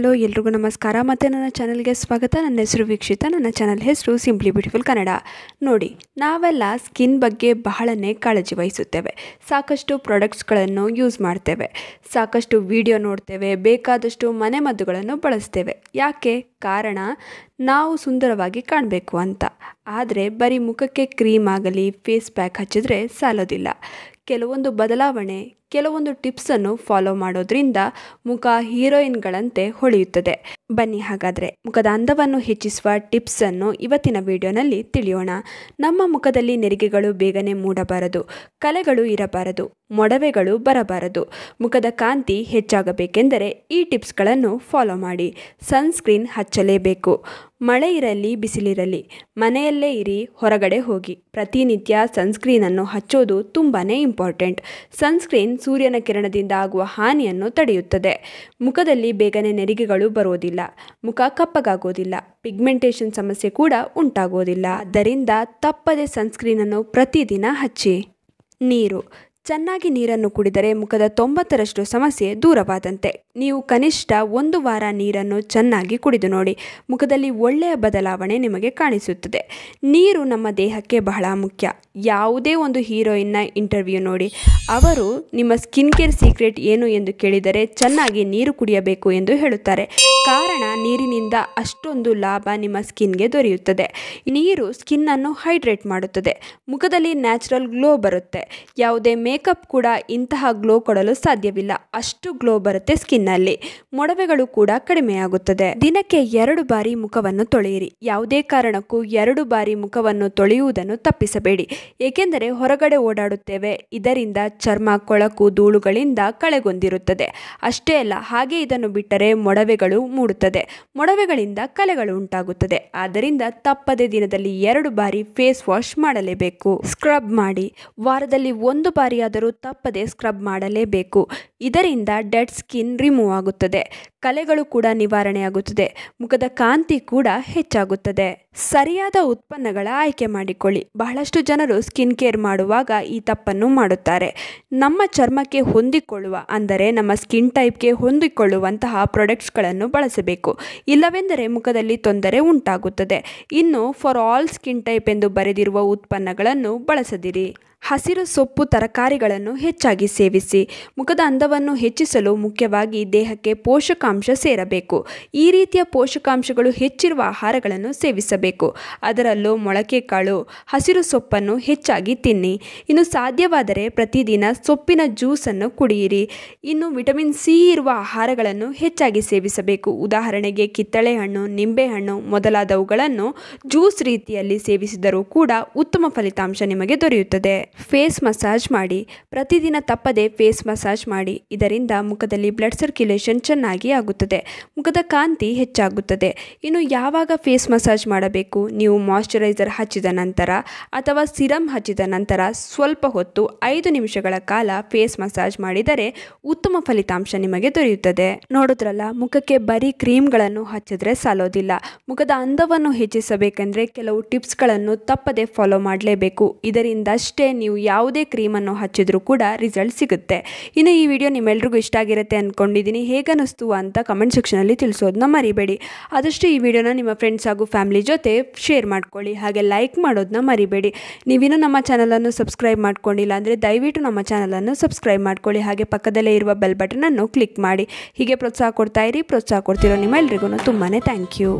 Hello, ಎಲ್ರಿಗೂ ನಮಸ್ಕಾರ. ಮತ್ತು ನನ್ನ ಚಾನಲ್ಗೆ ಸ್ವಾಗತ. ನನ್ನ ಹೆಸರು ವೀಕ್ಷಿತ. ನನ್ನ ಚಾನಲ್ ಹೆಸರು ಸಿಂಪ್ಲಿ ಬ್ಯೂಟಿಫುಲ್ ಕನ್ನಡ ನೋಡಿ, ನಾವೆಲ್ಲ ಸ್ಕಿನ್ ಬಗ್ಗೆ ಬಹಳನೇ ಕಾಳಜಿ ವಹಿಸುತ್ತೇವೆ. ಸಾಕಷ್ಟು ಪ್ರಾಡಕ್ಟ್ಸ್ಗಳನ್ನು ಯೂಸ್ ಮಾಡ್ತೇವೆ. ಸಾಕಷ್ಟು ವಿಡಿಯೋ ನೋಡ್ತೇವೆ. ಬೇಕಾದಷ್ಟು ಮನೆಮದ್ದುಗಳನ್ನು ಬಳಸ್ತೇವೆ. ಯಾಕೆ? ಕಾರಣ, ನಾವು ಸುಂದರವಾಗಿ ಕಾಣಬೇಕು ಅಂತ. ಆದರೆ, ಬರೀ ಮುಖಕ್ಕೆ ಕ್ರೀಮ್ ಆಗಲಿ ಫೇಸ್ ಪ್ಯಾಕ್ ಹಚ್ಚಿದ್ರೆ ಸಾಲೋದಿಲ್ಲ. ಕೆಲವೊಂದು ಬದಲಾವಣೆ ಕೆಲವೊಂದು ಟಿಪ್ಸನ್ನು ಫಾಲೋ ಮಾಡೋದ್ರಿಂದ ಮುಖ ಹೀರೋಯಿನ್ಗಳಂತೆ ಹೊಳೆಯುತ್ತದೆ. ಬನ್ನಿ ಹಾಗಾದರೆ ಮುಖದ ಅಂದವನ್ನು ಹೆಚ್ಚಿಸುವ ಟಿಪ್ಸನ್ನು ಇವತ್ತಿನ ವಿಡಿಯೋನಲ್ಲಿ ತಿಳಿಯೋಣ. ನಮ್ಮ ಮುಖದಲ್ಲಿ ನೆರಿಗೆಗಳು ಬೇಗನೆ ಮೂಡಬಾರದು, ಕಲೆಗಳು ಇರಬಾರದು, ಮೊಡವೆಗಳು ಬರಬಾರದು. ಮುಖದ ಕಾಂತಿ ಹೆಚ್ಚಾಗಬೇಕೆಂದರೆ ಈ ಟಿಪ್ಸ್ಗಳನ್ನು ಫಾಲೋ ಮಾಡಿ, ಸನ್ಸ್ಕ್ರೀನ್ ಹಚ್ಚಲೇಬೇಕು. ಮಳೆ ಇರಲಿ, ಬಿಸಿಲಿರಲಿ, ಮನೆಯಲ್ಲೇ ಇರಿ, ಹೊರಗಡೆ ಹೋಗಿ. ಪ್ರತಿನಿತ್ಯ ಸನ್ಸ್ಕ್ರೀನನ್ನು ಹಚ್ಚೋದು ತುಂಬಾ ಇಂಪಾರ್ಟೆಂಟ್. ಸನ್ಸ್ಕ್ರೀನ್ ಸೂರ್ಯನ ಕಿರಣದಿಂದ ಆಗುವ ಹಾನಿಯನ್ನು ತಡೆಯುತ್ತದೆ. ಮುಖದಲ್ಲಿ ಬೇಗನೆ ನೆರಿಗೆಗಳು ಬರೋದಿಲ್ಲ ಮುಖ ಕಪ್ಪಗಾಗೋದಿಲ್ಲ ಪಿಗ್ಮೆಂಟೇಷನ್ ಸಮಸ್ಯೆ ಕೂಡ ಉಂಟಾಗೋದಿಲ್ಲ ಆದ್ದರಿಂದ ತಪ್ಪದೆ ಸನ್ಸ್ಕ್ರೀನನ್ನು ಪ್ರತಿದಿನ ಹಚ್ಚಿ. ನೀರು. ಚೆನ್ನಾಗಿ ನೀರನ್ನು ಕುಡಿದರೆ ಮುಖದ ತೊಂಬತ್ತರಷ್ಟು ಸಮಸ್ಯೆ ದೂರವಾದಂತೆ. ನೀವು ಕನಿಷ್ಠ ಒಂದು ವಾರ ನೀರನ್ನು ಚೆನ್ನಾಗಿ ಕುಡಿದು ನೋಡಿ. ಮುಖದಲ್ಲಿ ಒಳ್ಳೆಯ ಬದಲಾವಣೆ ನಿಮಗೆ ಕಾಣಿಸುತ್ತದೆ. ನೀರು ನಮ್ಮ ದೇಹಕ್ಕೆ ಬಹಳ ಮುಖ್ಯ. ಯಾವುದೇ ಒಂದು ಹೀರೋಯಿನ್ನ ಇಂಟರ್ವ್ಯೂ ನೋಡಿ, ಅವರು ನಿಮ್ಮ ಸ್ಕಿನ್ ಕೇರ್ ಸೀಕ್ರೆಟ್ ಏನು ಎಂದು ಕೇಳಿದರೆ ಚೆನ್ನಾಗಿ ನೀರು ಕುಡಿಯಬೇಕು ಎಂದು ಹೇಳುತ್ತಾರೆ. ಕಾರಣ, ನೀರಿನಿಂದ ಅಷ್ಟೊಂದು ಲಾಭ ನಿಮ್ಮ ಸ್ಕಿನ್ಗೆ ದೊರೆಯುತ್ತದೆ. ನೀರು ಸ್ಕಿನ್ನನ್ನು ಹೈಡ್ರೇಟ್ ಮಾಡುತ್ತದೆ. ಮುಖದಲ್ಲಿ ನ್ಯಾಚುರಲ್ ಗ್ಲೋ ಬರುತ್ತೆ. ಯಾವುದೇ ಮೇಕಪ್ ಕೂಡ ಇಂತಹ ಗ್ಲೋ ಕೊಡಲು ಸಾಧ್ಯವಿಲ್ಲ. ಅಷ್ಟು ಗ್ಲೋ ಬರುತ್ತೆ ಸ್ಕಿನ್ನಲ್ಲಿ. ಮೊಡವೆಗಳು ಕೂಡ ಕಡಿಮೆಯಾಗುತ್ತದೆ. ದಿನಕ್ಕೆ ಎರಡು ಬಾರಿ ಮುಖವನ್ನು ತೊಳೆಯಿರಿ. ಯಾವುದೇ ಕಾರಣಕ್ಕೂ ಎರಡು ಬಾರಿ ಮುಖವನ್ನು ತೊಳೆಯುವುದನ್ನು ತಪ್ಪಿಸಬೇಡಿ. ಏಕೆಂದರೆ ಹೊರಗಡೆ ಓಡಾಡುತ್ತೇವೆ. ಇದರಿಂದ ಚರ್ಮ, ಕೊಳಕು, ಧೂಳುಗಳಿಂದ ಕಳೆಗೊಂದಿರುತ್ತದೆ ಅಷ್ಟೇ ಅಲ್ಲ, ಹಾಗೆ ಇದನ್ನು ಬಿಟ್ಟರೆ ಮೊಡವೆಗಳು ಮೂಡುತ್ತದೆ. ಮೊಡವೆಗಳಿಂದ ಕಲೆಗಳು ಉಂಟಾಗುತ್ತದೆ. ಆದ್ದರಿಂದ ತಪ್ಪದೆ ದಿನದಲ್ಲಿ ಎರಡು ಬಾರಿ ಫೇಸ್ ವಾಶ್ ಮಾಡಲೇಬೇಕು. ಸ್ಕ್ರಬ್ ಮಾಡಿ, ವಾರದಲ್ಲಿ ಒಂದು ಬಾರಿಯಾದರೂ ತಪ್ಪದೆ ಸ್ಕ್ರಬ್ ಮಾಡಲೇಬೇಕು. ಇದರಿಂದ ಡೆಡ್ ಸ್ಕಿನ್ ರಿಮೂವ್ ಆಗುತ್ತದೆ. ಕಲೆಗಳು ಕೂಡ ನಿವಾರಣೆಯಾಗುತ್ತದೆ. ಮುಖದ ಕಾಂತಿ ಕೂಡ ಹೆಚ್ಚಾಗುತ್ತದೆ. ಸರಿಯಾದ ಉತ್ಪನ್ನಗಳ ಆಯ್ಕೆ ಮಾಡಿಕೊಳ್ಳಿ. ಬಹಳಷ್ಟು ಜನರು ಸ್ಕಿನ್ ಕೇರ್ ಮಾಡುವಾಗ ಈ ತಪ್ಪನ್ನು ಮಾಡುತ್ತಾರೆ. ನಮ್ಮ ಚರ್ಮಕ್ಕೆ ಹೊಂದಿಕೊಳ್ಳುವ, ಅಂದರೆ ನಮ್ಮ ಸ್ಕಿನ್ ಟೈಪ್ಗೆ ಹೊಂದಿಕೊಳ್ಳುವಂತಹ ಪ್ರಾಡಕ್ಟ್ಸ್ಗಳನ್ನು ಬಳಸಬೇಕು. ಇಲ್ಲವೆಂದರೆ ಮುಖದಲ್ಲಿ ತೊಂದರೆ ಉಂಟಾಗುತ್ತದೆ. ಇನ್ನು ಫಾರ್ ಆಲ್ ಸ್ಕಿನ್ ಟೈಪ್ ಎಂದು ಬರೆದಿರುವ ಉತ್ಪನ್ನಗಳನ್ನು ಬಳಸದಿರಿ. ಹಸಿರು ಸೊಪ್ಪು ತರಕಾರಿಗಳನ್ನು ಹೆಚ್ಚಾಗಿ ಸೇವಿಸಿ, ಮುಖದ ಅಂದವನ್ನು ಹೆಚ್ಚಿಸಲು ಮುಖ್ಯವಾಗಿ ದೇಹಕ್ಕೆ ಪೋಷಕಾಂಶ ಸೇರಬೇಕು. ಈ ರೀತಿಯ ಪೋಷಕಾಂಶಗಳು ಹೆಚ್ಚಿರುವ ಆಹಾರಗಳನ್ನು ಸೇವಿಸಬೇಕು. ಅದರಲ್ಲೂ ಮೊಳಕೆ ಕಾಳು, ಹಸಿರು ಸೊಪ್ಪನ್ನು ಹೆಚ್ಚಾಗಿ ತಿನ್ನಿ. ಇನ್ನು ಸಾಧ್ಯವಾದರೆ ಪ್ರತಿದಿನ ಸೊಪ್ಪಿನ ಜ್ಯೂಸನ್ನು ಕುಡಿಯಿರಿ. ಇನ್ನು ವಿಟಮಿನ್ ಸಿ ಇರುವ ಆಹಾರಗಳನ್ನು ಹೆಚ್ಚಾಗಿ ಸೇವಿಸಬೇಕು. ಉದಾಹರಣೆಗೆ ಕಿತ್ತಳೆ ಹಣ್ಣು ನಿಂಬೆಹಣ್ಣು ಮೊದಲಾದವುಗಳನ್ನು ಜ್ಯೂಸ್ ರೀತಿಯಲ್ಲಿ ಸೇವಿಸಿದರೂ ಕೂಡ ಉತ್ತಮ ಫಲಿತಾಂಶ ನಿಮಗೆ ದೊರೆಯುತ್ತದೆ. ಫೇಸ್ ಮಸಾಜ್ ಮಾಡಿ. ಪ್ರತಿದಿನ ತಪ್ಪದೆ ಫೇಸ್ ಮಸಾಜ್ ಮಾಡಿ. ಇದರಿಂದ ಮುಖದಲ್ಲಿ ಬ್ಲಡ್ ಸರ್ಕ್ಯುಲೇಷನ್ ಚೆನ್ನಾಗಿ ಆಗುತ್ತದೆ. ಮುಖದ ಕಾಂತಿ ಹೆಚ್ಚಾಗುತ್ತದೆ. ಇನ್ನು ಯಾವಾಗ ಫೇಸ್ ಮಸಾಜ್ ಮಾಡಬೇಕು? ನೀವು ಮಾಯಶ್ಚರೈಸರ್ ಹಚ್ಚಿದ ನಂತರ ಅಥವಾ ಸಿರಮ್ ಹಚ್ಚಿದ ನಂತರ ಸ್ವಲ್ಪ ಹೊತ್ತು ಐದು ನಿಮಿಷಗಳ ಕಾಲ ಫೇಸ್ ಮಸಾಜ್ ಮಾಡಿದರೆ ಉತ್ತಮ ಫಲಿತಾಂಶ ನಿಮಗೆ ದೊರೆಯುತ್ತದೆ. ನೋಡಿದ್ರಲ್ಲ, ಮುಖಕ್ಕೆ ಬರೀ ಕ್ರೀಮ್ಗಳನ್ನು ಹಚ್ಚಿದ್ರೆ ಸಾಲೋದಿಲ್ಲ. ಮುಖದ ಅಂದವನ್ನು ಹೆಚ್ಚಿಸಬೇಕೆಂದರೆ ಕೆಲವು ಟಿಪ್ಸ್ಗಳನ್ನು ತಪ್ಪದೆ ಫಾಲೋ ಮಾಡಲೇಬೇಕು. ಇದರಿಂದಷ್ಟೇ ನೀವು ಯಾವುದೇ ಕ್ರೀಮನ್ನು ಹಚ್ಚಿದ್ರೂ ಕೂಡ ರಿಸಲ್ಟ್ ಸಿಗುತ್ತೆ. ಇನ್ನು ಈ ವಿಡಿಯೋ ನಿಮ್ಮೆಲ್ರಿಗೂ ಇಷ್ಟ ಆಗಿರುತ್ತೆ ಅಂದ್ಕೊಂಡಿದ್ದೀನಿ ಹೇಗನ್ನಿಸ್ತು ಅಂತ ಕಮೆಂಟ್ ಸೆಕ್ಷನಲ್ಲಿ ತಿಳಿಸೋದನ್ನ ಮರಿಬೇಡಿ. ಆದಷ್ಟು ಈ ವಿಡಿಯೋನ ನಿಮ್ಮ ಫ್ರೆಂಡ್ಸ್ ಹಾಗೂ ಫ್ಯಾಮಿಲಿ ಜೊತೆ ಶೇರ್ ಮಾಡ್ಕೊಳ್ಳಿ. ಹಾಗೆ ಲೈಕ್ ಮಾಡೋದನ್ನ ಮರಿಬೇಡಿ. ನೀವಿನ್ನೂ ನಮ್ಮ ಚಾನಲನ್ನು ಸಬ್ಸ್ಕ್ರೈಬ್ ಮಾಡ್ಕೊಂಡಿಲ್ಲ ಅಂದರೆ ದಯವಿಟ್ಟು ನಮ್ಮ ಚಾನಲನ್ನು ಸಬ್ಸ್ಕ್ರೈಬ್ ಮಾಡ್ಕೊಳ್ಳಿ. ಹಾಗೆ ಪಕ್ಕದಲ್ಲೇ ಇರುವ ಬೆಲ್ ಬಟನನ್ನು ಕ್ಲಿಕ್ ಮಾಡಿ. ಹೀಗೆ ಪ್ರೋತ್ಸಾಹ ಕೊಡ್ತಾ ಇರಿ. ಪ್ರೋತ್ಸಾಹ ಕೊಡ್ತಿರೋ ನಿಮ್ಮೆಲ್ರಿಗೂ ತುಂಬಾ ಥ್ಯಾಂಕ್ ಯು